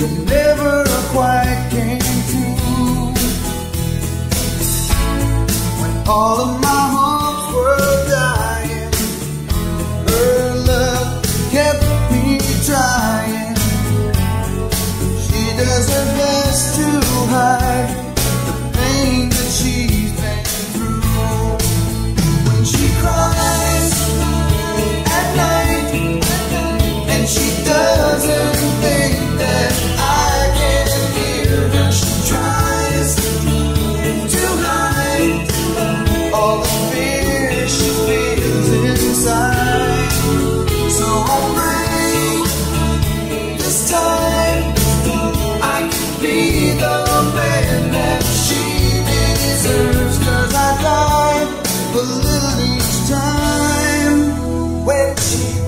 that never quite came true. When all of my hopes were dying, her love kept me trying. She does her best to hide the pain that she's been through. When she cries at night, and she doesn't.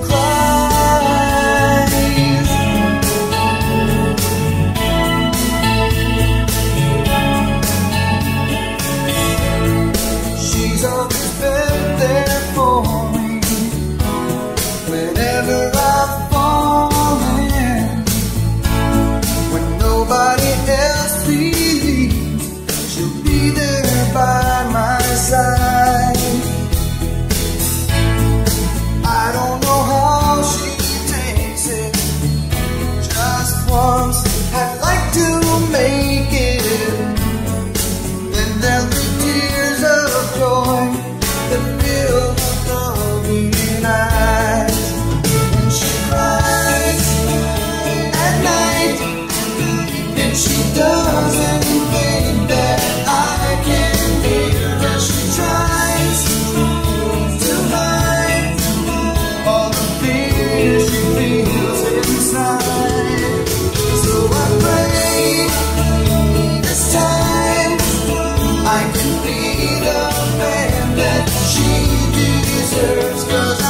Close And she doesn't think that I can to hide All the she feels inside. So I pray this time I can be the man that she deserves.